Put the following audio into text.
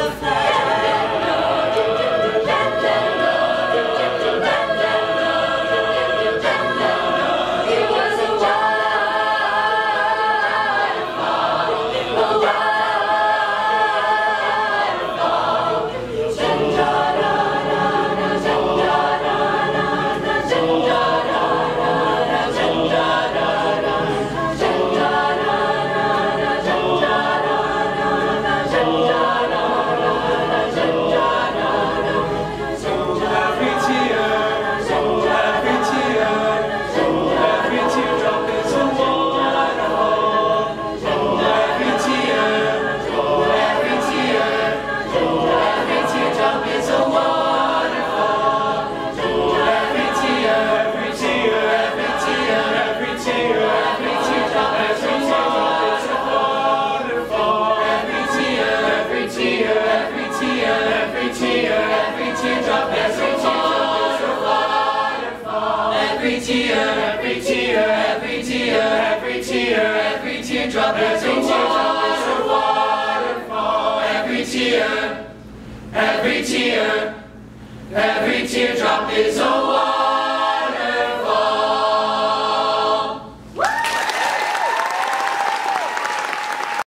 the flag. betting jars waterfall. Every tear, every tear, every teardrop is